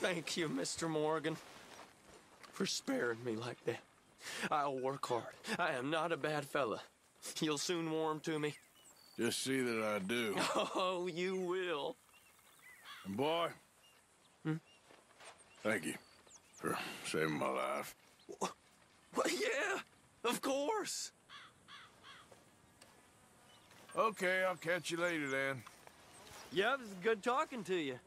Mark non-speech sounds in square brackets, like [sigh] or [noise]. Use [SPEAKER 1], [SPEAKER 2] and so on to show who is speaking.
[SPEAKER 1] Thank you, Mr. Morgan, for sparing me like that. I'll work hard. I am not a bad fella. You'll soon warm to me.
[SPEAKER 2] Just see that I do. [laughs]
[SPEAKER 1] Oh, you will.
[SPEAKER 2] And boy, hmm? thank you for saving my life.
[SPEAKER 1] Well, yeah, of course.
[SPEAKER 2] Okay, I'll catch you later then.
[SPEAKER 1] Yeah, it was good talking to you.